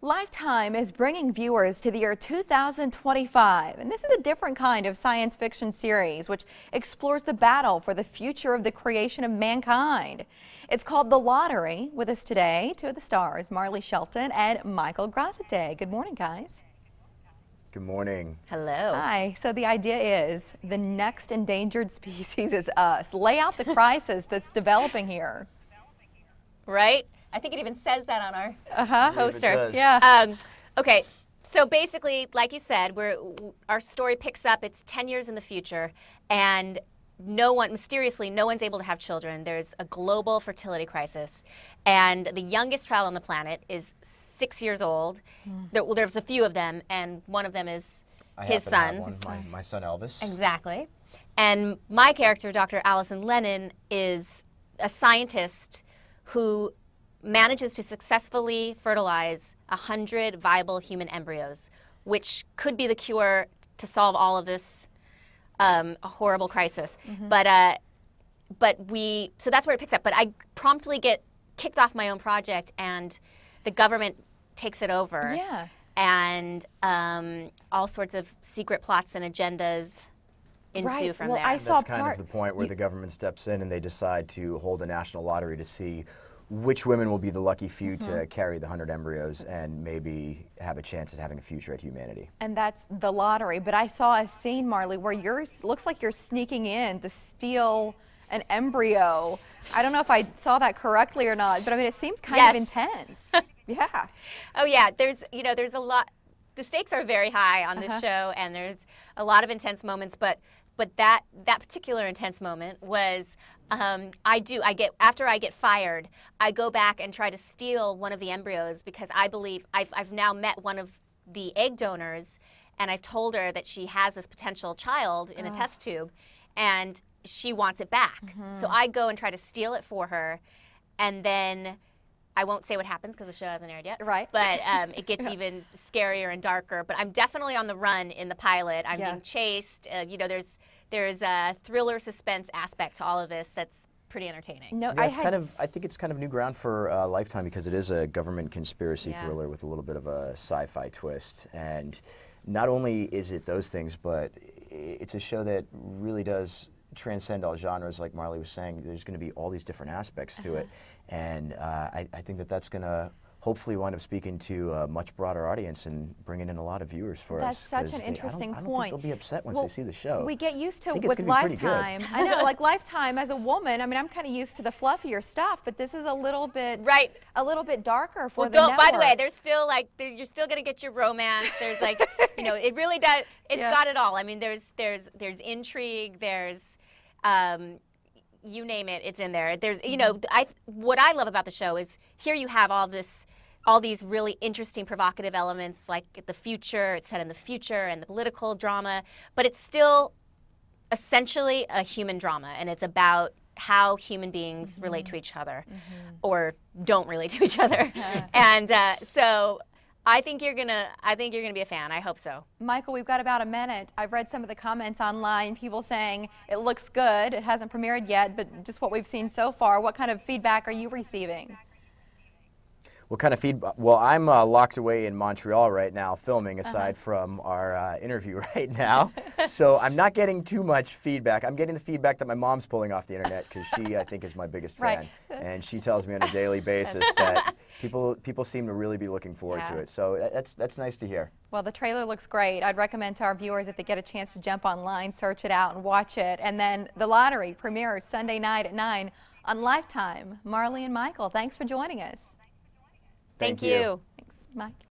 Lifetime is bringing viewers to the year 2025, and this is a different kind of science fiction series which explores the battle for the future of the creation of mankind. It's called The Lottery. With us today, two of the stars, Marley Shelton and Michael Graziadei. Good morning, guys. Good morning. Hello. Hi. So the idea is the next endangered species is us. Lay out the crisis that's developing here. Right? I think it even says that on our Uh-huh. poster. Yeah. Um, okay. So basically, like you said, we're our story picks up. It's ten years in the future, and no one mysteriously no one's able to have children. There's a global fertility crisis, and the youngest child on the planet is six years old. There, well, there's a few of them, and one of them is I his happen to have son. one, my, my son Elvis. Exactly. And my character, Dr. Allison Lennon, is a scientist who manages to successfully fertilize 100 viable human embryos, which could be the cure to solve all of this um, horrible crisis. But, uh, but we, so that's where it picks up. But I promptly get kicked off my own project, and the government takes it over Yeah. and um, all sorts of secret plots and agendas ensue Right. from Well, there. I That's saw kind part- of the point where the government steps in and they decide to hold a national lottery to see which women will be the lucky few Mm-hmm. to carry the 100 embryos and maybe have a chance at having a future at humanity. And that's the lottery. But I saw a scene, Marley, where yours looks like you're sneaking in to steal an embryo. I don't know if I saw that correctly or not, but I mean, it seems kind of Yes. intense. yeah. oh yeah, there's you know there's a lot. The stakes are very high on this Uh-huh. show, and there's a lot of intense moments. But but that that particular intense moment was um, I do I get after I get fired, I go back and try to steal one of the embryos because I believe I've I've now met one of the egg donors, and I've told her that she has this potential child in a test tube, and she wants it back. So I go and try to steal it for her, and then. I won't say what happens because the show hasn't aired yet. Right. But um, it gets even scarier and darker. But I'm definitely on the run in the pilot. I'm Yeah. being chased. Uh, you know, there's there's a thriller suspense aspect to all of this that's pretty entertaining. No, Yeah, I it's had kind of. I think it's kind of new ground for uh, Lifetime because it is a government conspiracy Yeah. thriller with a little bit of a sci-fi twist. And not only is it those things, but it's a show that really does transcend all genres. Like Marley was saying, there's going to be all these different aspects to it, and uh, I, I think that that's going to hopefully wind up speaking to a much broader audience and bringing in a lot of viewers for That's us. such 'cause an they- I don't- interesting I don't, point. think they'll be upset once Well, they see the show. We get used to I with gonna be pretty good. Lifetime. I know, like Lifetime as a woman. I mean, I'm kind of used to the fluffier stuff, but this is a little bit Right. a little bit darker for Well, the don't. By the way, there's still like you're still gonna get your romance. There's like you know it really does. It's Yeah. got it all. I mean, there's there's there's intrigue. There's um, you name it, it's in there. There's you know mm-hmm. I what I love about the show is here you have all this all these really interesting provocative elements like the future. It's set in the future and the political drama, but it's still essentially a human drama, and it's about how human beings relate to mm-hmm. each other mm-hmm. or don't relate to each other. and uh, so I think you're gonna I think you're gonna be a fan. I hope so. Michael, we've got about a minute. I've read some of the comments online, people saying it looks good. It hasn't premiered yet, but just what we've seen so far. What kind of feedback are you receiving? What kind of feedback? Well, I'm uh, locked away in Montreal right now filming, Uh-huh. aside from our uh, interview right now. so I'm not getting too much feedback. I'm getting the feedback that my mom's pulling off the internet because she, I think, is my biggest Right. fan, and she tells me on a daily basis that people people seem to really be looking forward to it. So uh, that's that's nice to hear. Well, the trailer looks great. I'd recommend to our viewers if they get a chance to jump online, search it out, and watch it. And then the lottery premieres Sunday night at 9 on Lifetime. Marley and Michael, thanks for joining us. Thank, Thank you. you. Thanks, Mike.